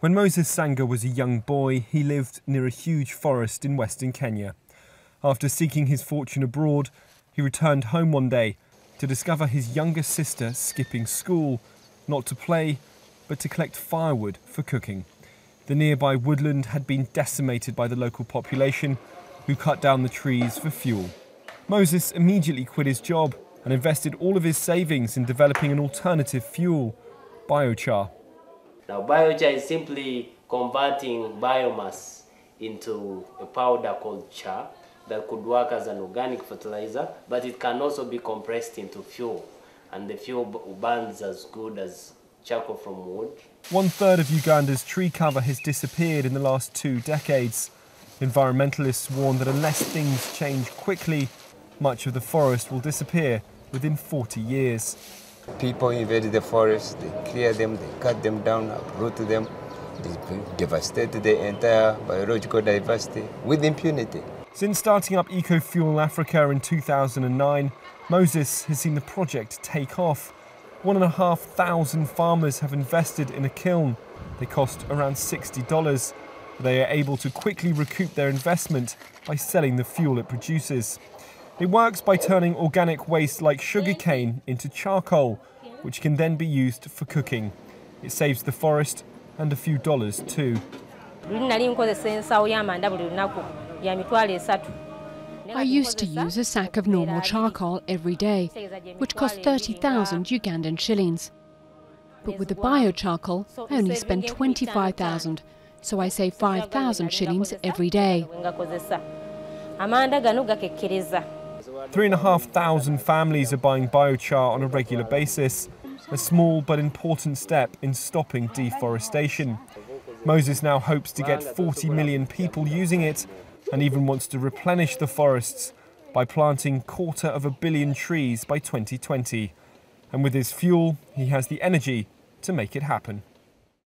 When Moses Sanga was a young boy, he lived near a huge forest in western Kenya. After seeking his fortune abroad, he returned home one day to discover his younger sister skipping school, not to play, but to collect firewood for cooking. The nearby woodland had been decimated by the local population, who cut down the trees for fuel. Moses immediately quit his job and invested all of his savings in developing an alternative fuel, biochar. Now biochar is simply converting biomass into a powder called char that could work as an organic fertilizer, but it can also be compressed into fuel, and the fuel burns as good as charcoal from wood. One third of Uganda's tree cover has disappeared in the last two decades. Environmentalists warn that unless things change quickly, much of the forest will disappear within 40 years. People invade the forest, they clear them, they cut them down, uproot them, they devastate the entire biological diversity with impunity. Since starting up EcoFuel Africa in 2009, Moses has seen the project take off. One and a half thousand farmers have invested in a kiln. They cost around $60. They are able to quickly recoup their investment by selling the fuel it produces. It works by turning organic waste like sugarcane into charcoal, which can then be used for cooking. It saves the forest and a few dollars too. I used to use a sack of normal charcoal every day, which cost 30,000 Ugandan shillings. But with the biocharcoal, I only spend 25,000, so I save 5,000 shillings every day. Three and a half thousand families are buying biochar on a regular basis, a small but important step in stopping deforestation. Moses now hopes to get 40 million people using it and even wants to replenish the forests by planting quarter of a billion trees by 2020. And with his fuel, he has the energy to make it happen.